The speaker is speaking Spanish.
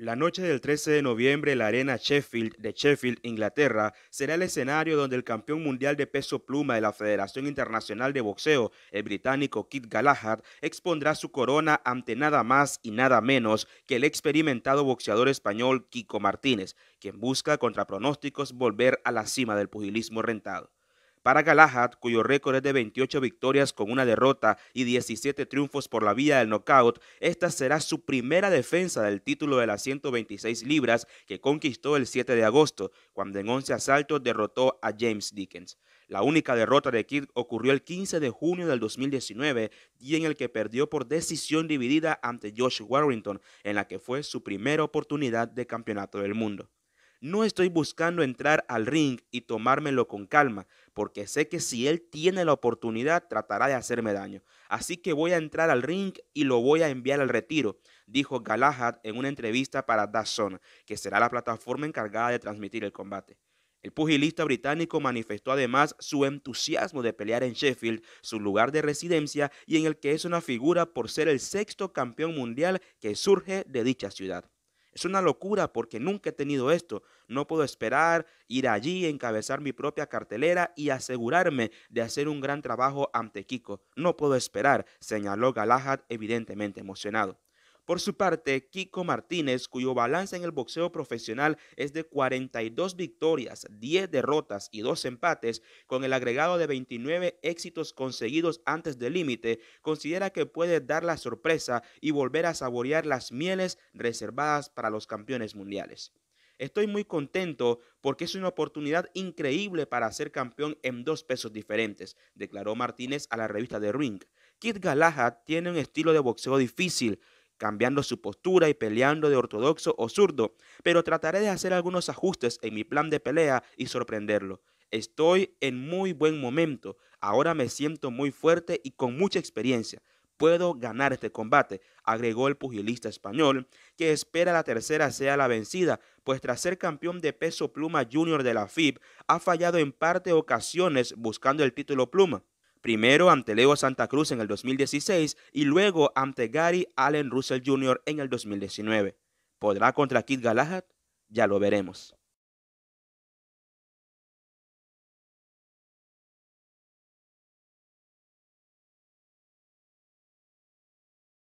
La noche del 13 de noviembre, la arena Sheffield de Sheffield, Inglaterra, será el escenario donde el campeón mundial de peso pluma de la Federación Internacional de Boxeo, el británico Kit Galahad, expondrá su corona ante nada más y nada menos que el experimentado boxeador español Kiko Martínez, quien busca contra pronósticos volver a la cima del pugilismo rentado. Para Galahad, cuyo récord es de 28 victorias con una derrota y 17 triunfos por la vía del knockout, esta será su primera defensa del título de las 126 libras que conquistó el 7 de agosto, cuando en 11 asaltos derrotó a James Dickens. La única derrota de Kidd ocurrió el 15 de junio del 2019, día en el que perdió por decisión dividida ante Josh Warrington, en la que fue su primera oportunidad de campeonato del mundo. No estoy buscando entrar al ring y tomármelo con calma, porque sé que si él tiene la oportunidad tratará de hacerme daño. Así que voy a entrar al ring y lo voy a enviar al retiro, dijo Galahad en una entrevista para DAZN, que será la plataforma encargada de transmitir el combate. El pugilista británico manifestó además su entusiasmo de pelear en Sheffield, su lugar de residencia y en el que es una figura por ser el sexto campeón mundial que surge de dicha ciudad. Es una locura porque nunca he tenido esto. No puedo esperar ir allí, encabezar mi propia cartelera y asegurarme de hacer un gran trabajo ante Kiko. No puedo esperar, señaló Galahad evidentemente emocionado. Por su parte, Kiko Martínez, cuyo balance en el boxeo profesional es de 42 victorias, 10 derrotas y 2 empates, con el agregado de 29 éxitos conseguidos antes del límite, considera que puede dar la sorpresa y volver a saborear las mieles reservadas para los campeones mundiales. Estoy muy contento porque es una oportunidad increíble para ser campeón en dos pesos diferentes, declaró Martínez a la revista The Ring. Kid Galahad tiene un estilo de boxeo difícil, cambiando su postura y peleando de ortodoxo o zurdo, pero trataré de hacer algunos ajustes en mi plan de pelea y sorprenderlo. Estoy en muy buen momento, ahora me siento muy fuerte y con mucha experiencia. Puedo ganar este combate, agregó el pugilista español, que espera la tercera sea la vencida, pues tras ser campeón de peso pluma junior de la FIB, ha fallado en parte ocasiones buscando el título pluma primero ante Leo Santa Cruz en el 2016 y luego ante Gary Allen Russell Jr. en el 2019. ¿Podrá contra Kid Galahad? Ya lo veremos.